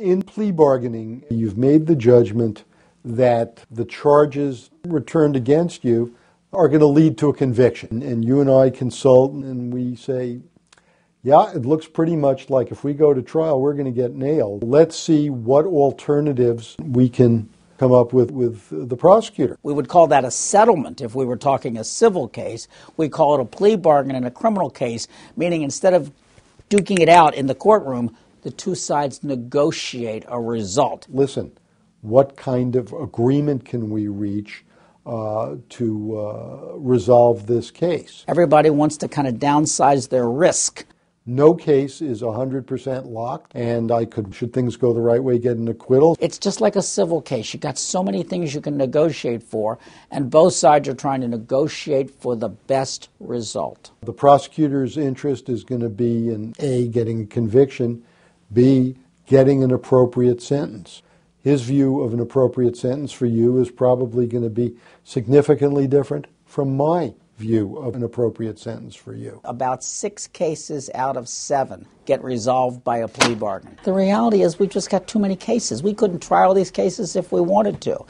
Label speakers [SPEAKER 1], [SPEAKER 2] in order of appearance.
[SPEAKER 1] In plea bargaining, you've made the judgment that the charges returned against you are going to lead to a conviction. And you and I consult and we say, yeah, it looks pretty much like if we go to trial, we're going to get nailed. Let's see what alternatives we can come up with with the prosecutor.
[SPEAKER 2] We would call that a settlement if we were talking a civil case. We call it a plea bargain in a criminal case, meaning instead of duking it out in the courtroom, the two sides negotiate a result.
[SPEAKER 1] Listen, what kind of agreement can we reach uh, to uh, resolve this case?
[SPEAKER 2] Everybody wants to kind of downsize their risk.
[SPEAKER 1] No case is 100% locked, and I could, should things go the right way, get an acquittal.
[SPEAKER 2] It's just like a civil case. You've got so many things you can negotiate for, and both sides are trying to negotiate for the best result.
[SPEAKER 1] The prosecutor's interest is going to be in A, getting a conviction, B, getting an appropriate sentence. His view of an appropriate sentence for you is probably going to be significantly different from my view of an appropriate sentence for you.
[SPEAKER 2] About six cases out of seven get resolved by a plea bargain. The reality is we've just got too many cases. We couldn't try all these cases if we wanted to.